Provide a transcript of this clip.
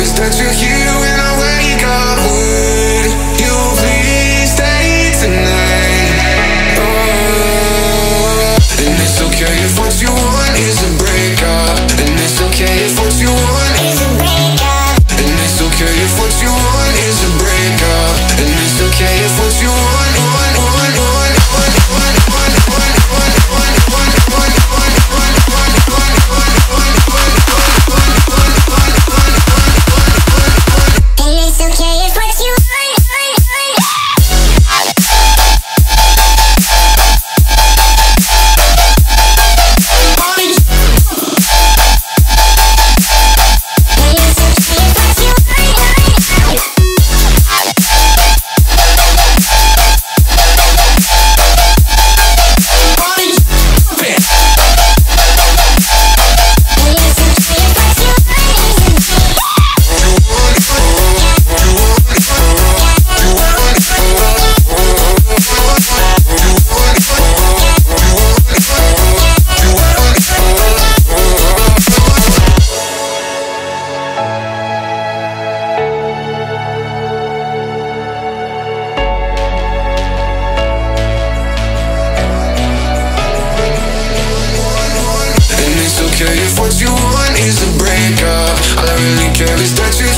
always that you hear care if what you want is a breakup. All I really care is that here